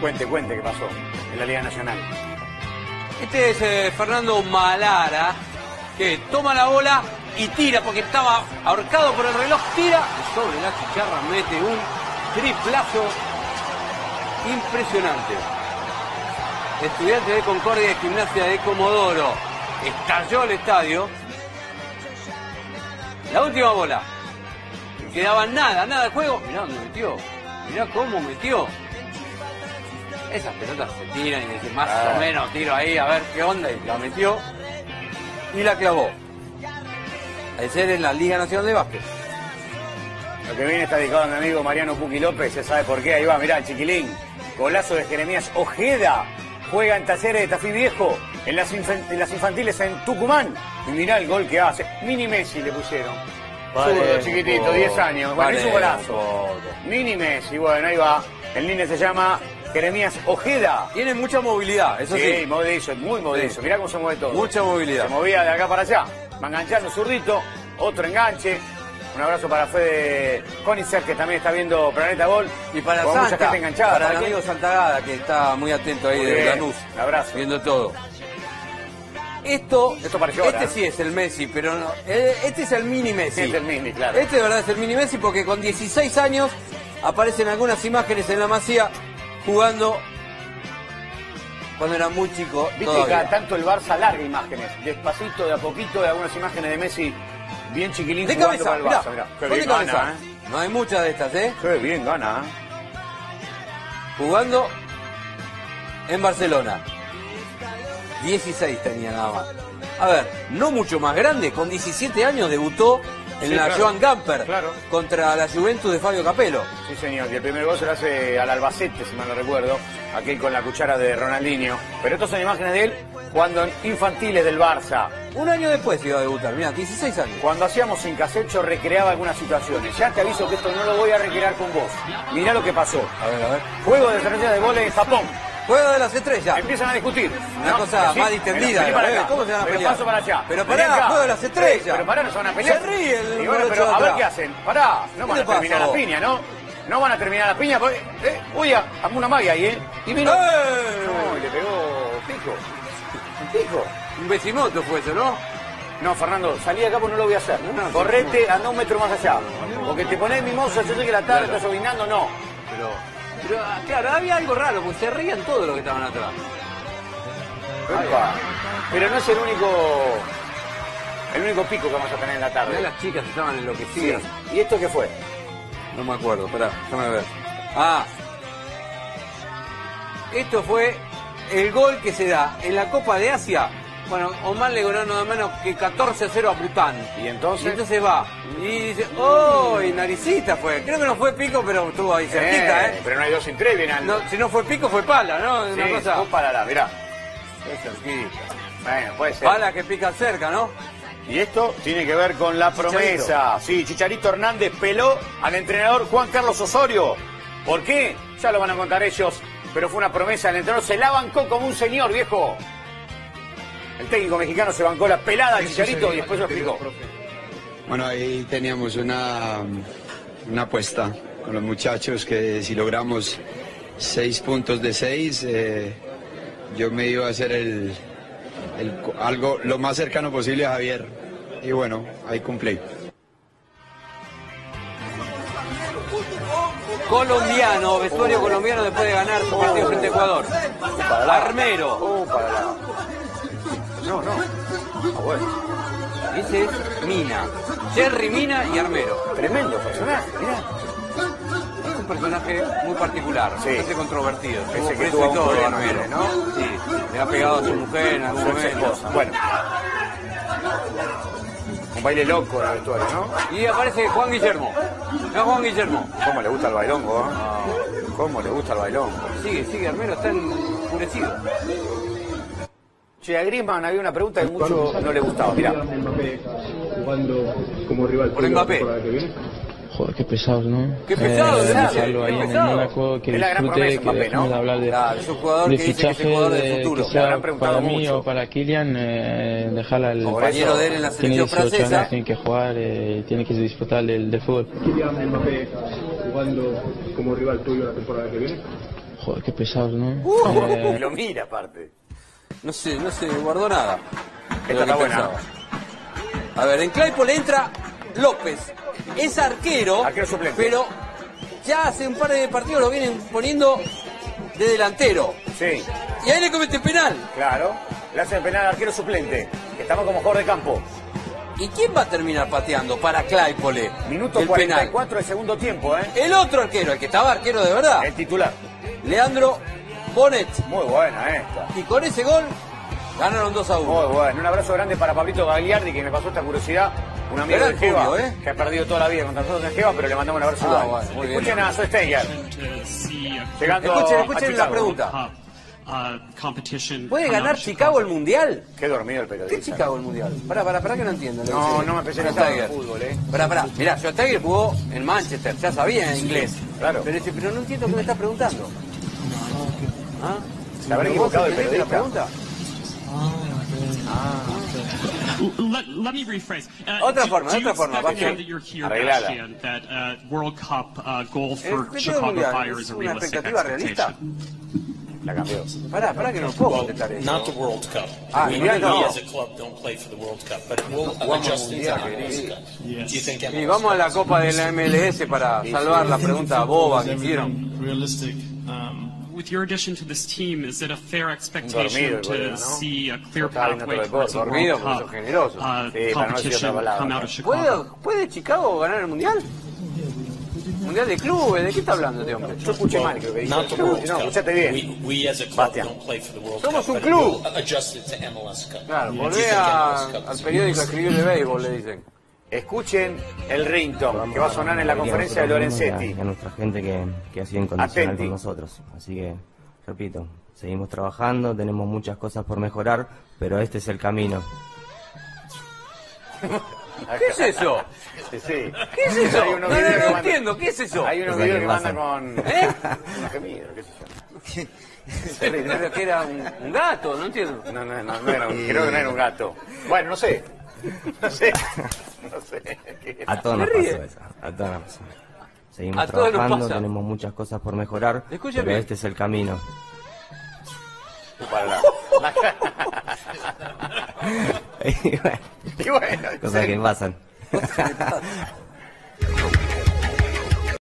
Cuente, cuente qué pasó en la Liga Nacional. Este es eh, Fernando Malara, que toma la bola y tira porque estaba ahorcado por el reloj, tira y sobre la chicharra mete un triplazo impresionante. Estudiante de Concordia de Gimnasia de Comodoro. Estalló el estadio. La última bola. Quedaba nada, nada de juego. Mirá dónde metió. Mirá cómo metió. Esas pelotas se tiran y dicen más Ah. o menos tiro ahí a ver qué onda y la metió y la clavó. Al ser en la Liga Nacional de Básquet. Lo que viene está dedicado a mi amigo Mariano Puki López, se sabe por qué, ahí va, mirá, el chiquilín. Golazo de Jeremías Ojeda. Juega en Talleres de Tafí Viejo, en las, infan- en las infantiles en Tucumán. Y mirá el gol que hace. Mini Messi le pusieron. Zurdo, chiquitito, 10 años. Bueno, hizo un golazo. Mini Messi, bueno, ahí va. El niño se llama Jeremías Ojeda. Tiene mucha movilidad, eso sí, sí. movidizo, muy movidizo. Sí. Mirá cómo se mueve todo. Mucha movilidad. Se movía de acá para allá. Va enganchando zurdito, otro enganche. Un abrazo para Fede Conicer, que también está viendo Planeta Gol. Y para Con mucha Santa, gente enganchada. para el quién? amigo Santagada, que está muy atento ahí Muy de Lanús, un abrazo. viendo todo. Esto, Esto pareció ahora, este ¿eh? sí es el Messi, pero no, eh, este es el mini Messi. Este es el mini, claro. Este de verdad es el mini Messi porque con 16 años aparecen algunas imágenes en la Masía jugando cuando era muy chico. Viste que cada tanto el Barça larga imágenes. Despacito, de a poquito, de algunas imágenes de Messi bien chiquilín De jugando cabeza, para el mirá, Barça. Mirá. Qué pon de bien cabeza. gana, ¿eh? No hay muchas de estas, ¿eh? Qué bien gana, ¿eh? Jugando en Barcelona. 16 tenía nada más. A ver, no mucho más grande, con 17 años debutó en Sí, la claro. Joan Gamper Claro. contra la Juventus de Fabio Capello. Sí, señor. Y el primer gol se lo hace al Albacete, si mal no recuerdo. Aquel con la cuchara de Ronaldinho. Pero estas son imágenes de él cuando en infantiles del Barça. Un año después iba a debutar, mira, 16 años. Cuando hacíamos sin cassette yo recreaba algunas situaciones. Ya te aviso que esto no lo voy a recrear con vos. Mirá lo que pasó. A ver, a ver. Juego de diferencia de goles en Japón. Juego de las estrellas. Empiezan a discutir. Una ¿no? cosa más distendida, vení para ¿eh? ¿Cómo se van a Pero pelear? paso para allá. Pero pará, acá. juego de las estrellas. Pero pará, no se van a pelear. Se ríe el Y bueno, pero a ver qué hacen. Pará, no van a terminar la piña, ¿no? No van a terminar la piña. porque- eh, uy, hazme una magia ahí, ¿eh? Y vino. ¡Eh! No, y le pegó pico. Pico. Un vecinoto fue eso, ¿no? No, Fernando, salí de acá porque no lo voy a hacer. No, no, Correte, anda un metro más allá. Porque te pones mimoso, yo sé que la tarde Claro. estás ovinando, no. Pero, pero, ah, claro, había algo raro, porque se rían todos los que estaban atrás. Pero no es el único. El único pico que vamos a tener en la tarde. las chicas estaban Sí. enloquecidas. ¿Y esto qué fue? No me acuerdo, esperá, déjame ver. Ah. Esto fue el gol que se da en la Copa de Asia. Bueno, Omar le ganó nada menos que 14 a 0 a Bután. ¿Y Y entonces? entonces va. Y dice, ¡oh! Y naricita fue. Creo que no fue pico, pero estuvo ahí cerquita, Eh, ¿eh? Pero no hay dos sin tres, bien No, si no fue pico, fue pala, ¿no? Sí, Una cosa. vos parará, mirá. Es cerquita. Bueno, puede ser. Pala que pica cerca, ¿no? Y esto tiene que ver con la promesa. Sí, Chicharito Hernández peló al entrenador Juan Carlos Osorio. ¿Por qué? Ya lo van a contar ellos. Pero fue una promesa. El entrenador se la bancó como un señor, viejo. El técnico mexicano se bancó la pelada al Chicharito y después lo explicó. Bueno, ahí teníamos una, una apuesta con los muchachos que si logramos seis puntos de seis, eh, yo me iba a hacer el, el- algo lo más cercano posible a Javier. Y bueno, ahí cumplí. Colombiano, vestuario colombiano después de ganar su partido frente a Ecuador. Armero. No, no. Ah, bueno. Ese es Mina. Jerry Mina y Armero. Tremendo personaje, mirá. Es un personaje muy particular, Sí. ese controvertido. Ese que tuvo y todo, problema, Armero, ¿no? Sí, le ha pegado a su mujer en algún momento. esposa. Bueno. Un baile loco en el vestuario, ¿no? Y aparece Juan Guillermo. Acá Juan Guillermo. ¿Cómo le gusta el bailongo, eh? ¿Cómo le gusta el bailongo? Sigue, sigue, Armero está enfurecido. A Griezmann había una pregunta que mucho no le gustaba, mirá. jugando como rival Por Mbappé. Joder, qué pesados, ¿no? Qué pesados, eh, ¿verdad? dejarlo ahí en pesados. Mónaco, que Es la gran disfrute, promesa, que dejemos ¿no? de hablar de, Claro, es un jugador de que que fichaje, de- futuro. que sea para mí mucho. o para Kylian, eh, dejarla al... Compañero de él en la Tiene selección 18 francesa. años, tiene que jugar, eh, tiene que disfrutar del, del fútbol. Kylian Mbappé jugando como rival tuyo la temporada que viene? Joder, qué pesados, ¿no? Eh, lo mira aparte. No sé, no se guardó nada. Esta está buena. A ver, en Claypole entra López. Es arquero, Arquero suplente. pero ya hace un par de partidos lo vienen poniendo de delantero. Sí, Y ahí le comete penal. claro. Le hacen penal al arquero suplente. Estamos como jugador de campo. ¿Y quién va a terminar pateando para Claypole? Minuto el 44 del segundo tiempo, ¿eh? penal? El otro arquero, el que estaba arquero de verdad, El titular. Leandro Bonet. Muy buena esta. Y con ese gol ganaron 2 a 1. Muy bueno. Un abrazo grande para Pablito Gagliardi, que me pasó esta curiosidad. Un amigo Gran de Jeva, Julio, ¿eh? que ha perdido toda la vida contra nosotros en Jeva, pero le mandamos un abrazo. Ah, igual. bueno, muy bien. Escuchen a Soesteiger. Llegando Escuchen, a escuchen la pregunta. uh, ¿Puede ganar Chicago el Mundial? Qué dormido el ¿Qué periodista. Chicago el Mundial? Pará, pará, pará que no entiendo. No, dice no me empecé a en fútbol, ¿eh? Pará, pará. Mirá, jugó en Manchester, ya sabía inglés. Claro. Pero dice, pero no entiendo qué me está preguntando. ¿Ah? Se habrá ¿Pero vos equivocado el entendiste la periodista. pregunta? Let, let me rephrase. Uh, Otra forma, do otra forma, now that you're here, Arreglada. Bastian, that uh, World Cup uh, goal El for partido Chicago mundial Fire es is a una realistic expectativa realista. expectation? La cambió. Pará, pará que no puedo contestar eso. Not the World Cup. Ah, we, Mundial we no. as a club don't play for the World Cup, but we'll Jugamos adjust in Mundial, time. querido. Do you think Y vamos a la Copa de la MLS para salvar la pregunta boba que hicieron. Realistic. Um, With your addition to this team, is it a fair expectation to see a clear pathway towards a World Cup uh, competition come out of Chicago? ¿Puede, ¿Puede Chicago ganar el Mundial? ¿Mundial de clubes? ¿De qué está hablando este hombre? Yo escuché mal, creo que World No, Cup. escuchaste bien. We, we as a club Bastian. don't play for the World Somos Cup. un club. we'll adjust it to MLS Cup. Claro, volvé a- al periódico a escribir de béisbol, le dicen. Escuchen el ringtone que va a sonar en la conferencia de Lorenzetti. Y a nuestra gente que, que ha sido incondicional Atenti. con nosotros. Así que, repito, seguimos trabajando, tenemos muchas cosas por mejorar, pero este es el camino. ¿Qué es eso? Sí, sí. ¿Qué es eso? No, no, no entiendo. ¿Qué es eso? Hay unos videos que que mandan con ¿Eh? unos gemidos, qué sé yo. Pero que era un, un gato, no entiendo. No, no, no, no era un- creo que no era un gato. Bueno, no sé. No sé. No sé. A todos nos ríe. pasó eso. A todos nos pasó. Seguimos A trabajando, tenemos muchas cosas por mejorar, pero este es el camino. Para la- y bueno, Y bueno, en cosas que pasan.